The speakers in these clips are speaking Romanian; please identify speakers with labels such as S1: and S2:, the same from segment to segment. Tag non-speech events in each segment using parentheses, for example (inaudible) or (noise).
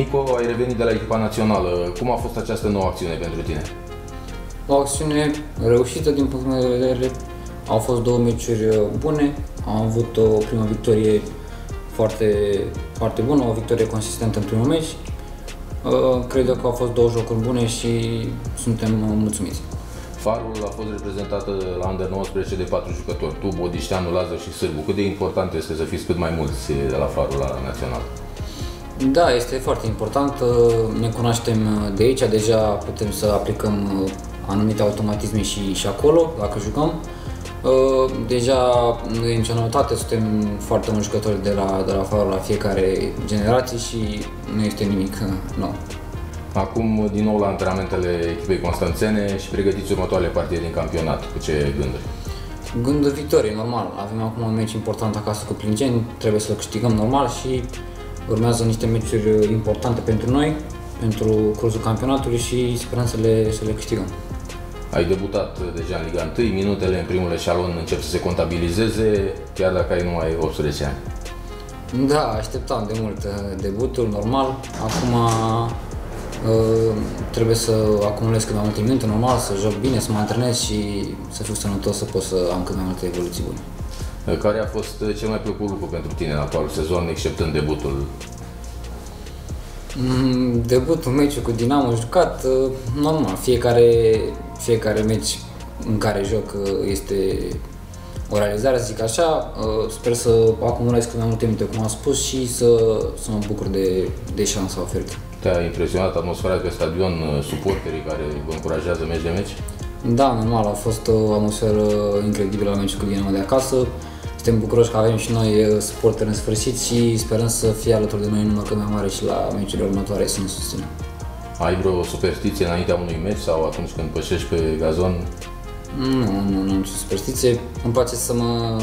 S1: Nico, ai revenit de la echipa națională. Cum a fost această nouă acțiune pentru tine?
S2: O acțiune reușită din punctul meu de vedere. Au fost două meciuri bune. Am avut o primă victorie foarte, foarte bună, o victorie consistentă în primul meci. Uh, cred că au fost două jocuri bune și suntem mulțumiți.
S1: Farul a fost reprezentat la Under 19 de patru jucători, tu, Bodișteanu, Lazar și Sârbu. Cât de important este să fiți cât mai mulți de la Farul la Național?
S2: Da, este foarte important. Ne cunoaștem de aici, deja putem să aplicăm anumite automatisme și, și acolo, dacă jucăm. Uh, deja nu e nicio noutate, suntem foarte mulți jucători de la, de la Farul la fiecare generație și nu este nimic uh, nou.
S1: Acum, din nou la antrenamentele echipei constanțene și pregătiți următoarele partide din campionat. Cu ce gânduri?
S2: Gândul victorie, normal. Avem acum un meci important acasă cu Plingeni, trebuie să-l câștigăm normal și urmează niște meciuri importante pentru noi, pentru cursul campionatului și sperăm să le, să le câștigăm.
S1: Ai debutat deja în Liga 1, minutele în primul eșalon încep să se contabilizeze, chiar dacă ai numai 18 ani.
S2: Da, așteptam de mult uh, debutul, normal. Acum uh, trebuie să acumulez cât mai multe minute, normal, să joc bine, să mă antrenez și să fiu sănătos, să pot să am cât mai multe evoluții bune.
S1: Care a fost cel mai plăcut lucru pentru tine în actualul sezon, exceptând debutul
S2: Mm, debutul meciul cu Dinamo jucat, uh, normal, fiecare, fiecare meci în care joc uh, este o realizare, să zic așa. Uh, sper să acumulez cât mai multe minute, cum am spus, și să, să mă bucur de, de șansa oferită.
S1: Te-a impresionat atmosfera pe stadion, suporterii care vă încurajează meci de meci?
S2: Da, normal, a fost o atmosferă incredibilă la meciul cu Dinamo de acasă. Suntem bucuroși că avem și noi uh, suporteri în sfârșit și sperăm să fie alături de noi în număr cât mai mare și la meciurile următoare să ne susțină.
S1: Ai vreo superstiție înaintea unui meci sau atunci când pășești pe gazon?
S2: Nu, nu, nu, nicio superstiție. Îmi place să mă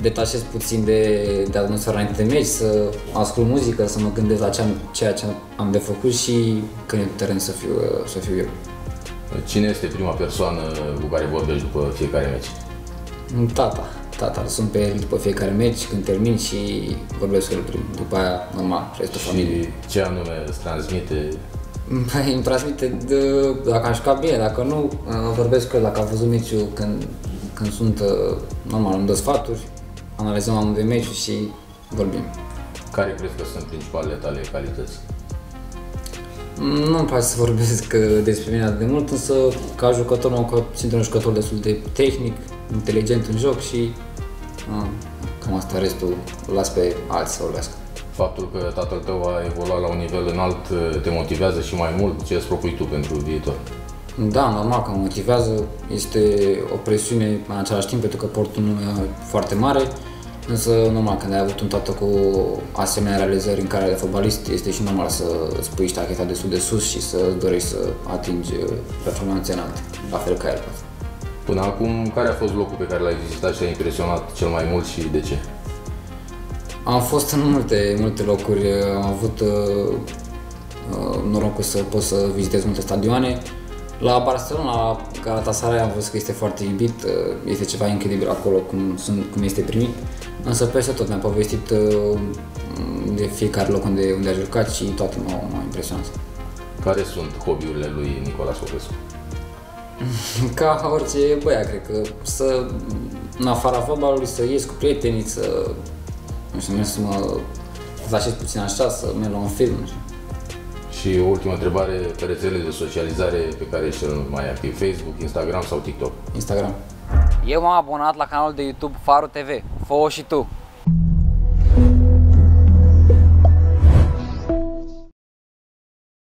S2: detașez puțin de, de atmosfera înainte de meci, să ascult muzică, să mă gândesc la ce am, ceea ce am de făcut și când e teren să fiu, uh, să fiu eu.
S1: Cine este prima persoană cu care vorbești după fiecare meci?
S2: Tata tata, sunt pe el după fiecare meci, când termin și vorbesc cu el prim. După aia, normal, restul
S1: și
S2: familiei.
S1: ce anume îți transmite?
S2: Păi, îmi transmite de, dacă am jucat bine, dacă nu, uh, vorbesc cu el, dacă a văzut meciul când, când sunt, uh, normal, îmi dă sfaturi, analizăm amul de meciul și vorbim.
S1: Care crezi că sunt principalele tale calități?
S2: Nu îmi place să vorbesc uh, despre mine de mult, însă ca jucător mă simt un jucător destul de tehnic, inteligent în joc și a, cam asta, restul las pe alții să vorbească.
S1: Faptul că tatăl tău a evoluat la un nivel înalt te motivează și mai mult ce îți propui tu pentru viitor?
S2: Da, normal că mă motivează. Este o presiune în același timp pentru că port un nume foarte mare, însă normal când ai avut un tată cu asemenea realizări în care de fotbalist este și normal să îți pui ștacheta destul de sus și să dorești să atingi performanțe înalte, la fel ca el.
S1: Până acum, care a fost locul pe care l-ai vizitat și te-a impresionat cel mai mult și de ce?
S2: Am fost în multe, multe locuri, am avut uh, uh, norocul să pot să vizitez multe stadioane. La Barcelona, la Galatasaray am văzut că este foarte iubit, uh, este ceva incredibil acolo cum, sunt, cum este primit, însă peste tot mi-a povestit uh, de fiecare loc unde, unde a jucat și toate m-au, m-au impresionat.
S1: Care sunt hobby-urile lui Nicolas Popescu? (laughs)
S2: Ca orice băiat, cred că să, în afara fotbalului, să ies cu prietenii, să, nu știu, să mă relaxez puțin așa, să merg la un film.
S1: Și o ultimă întrebare pe rețelele de socializare pe care ești cel mai activ, Facebook, Instagram sau TikTok?
S2: Instagram.
S3: Eu m-am abonat la canalul de YouTube Faru TV. fă și tu!